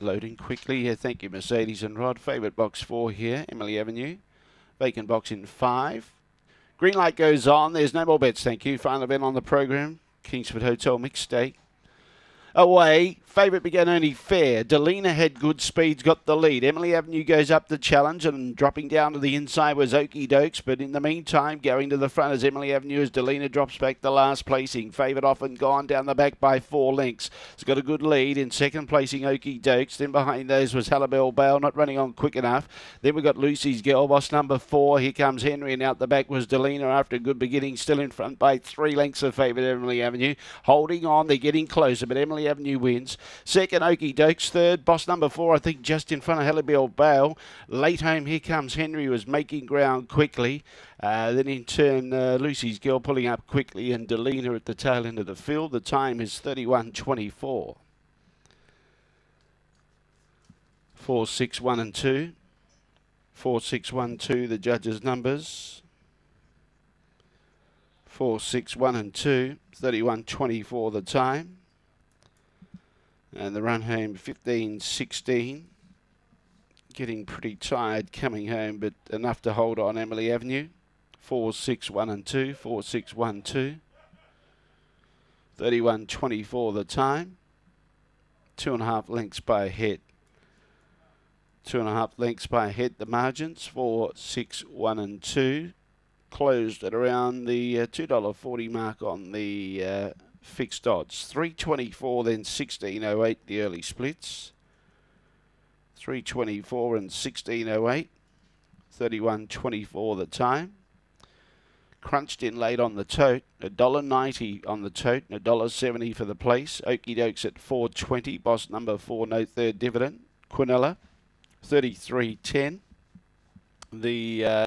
Loading quickly here. Thank you, Mercedes and Rod. Favourite box four here, Emily Avenue. Vacant box in five. Green light goes on. There's no more bets, thank you. Final event on the program. Kingsford Hotel mixed stake. Away, favourite began only fair. Delina had good speeds, got the lead. Emily Avenue goes up the challenge and dropping down to the inside was Okie Dokes. But in the meantime, going to the front as Emily Avenue as Delina drops back the last placing. Favourite off and gone down the back by four lengths. It's got a good lead in second placing Okie Dokes. Then behind those was Halibel Bale, not running on quick enough. Then we got Lucy's Girl Boss number four. Here comes Henry and out the back was Delina after a good beginning. Still in front by three lengths of favourite Emily Avenue. Holding on, they're getting closer, but Emily Avenue wins. Second, Okie Dokes. Third, boss number four, I think just in front of Halibel Bale. Late home, here comes Henry, was making ground quickly. Uh, then in turn, uh, Lucy's Girl pulling up quickly and Delina at the tail end of the field. The time is 31.24. 4, 6, 1 and 2. 4, 6, 1, 2, the judges' numbers. 4, 6, 1 and 2. 31.24 the time. And the run home 15 16. Getting pretty tired coming home, but enough to hold on Emily Avenue. 4 6 1 and 2. 4 6 1 2. 31 24 the time. Two and a half lengths by a head. Two and a half lengths by a head. The margins 4 6 1 and 2. Closed at around the uh, $2.40 mark on the. Uh, fixed odds. 324, then 1608, the early splits. 324 and 1608. 3124 the time. Crunched in late on the tote. $1.90 on the tote and $1.70 for the place. Okie Dokes at 420. Boss number 4, no third dividend. Quinella, 3310. The... Uh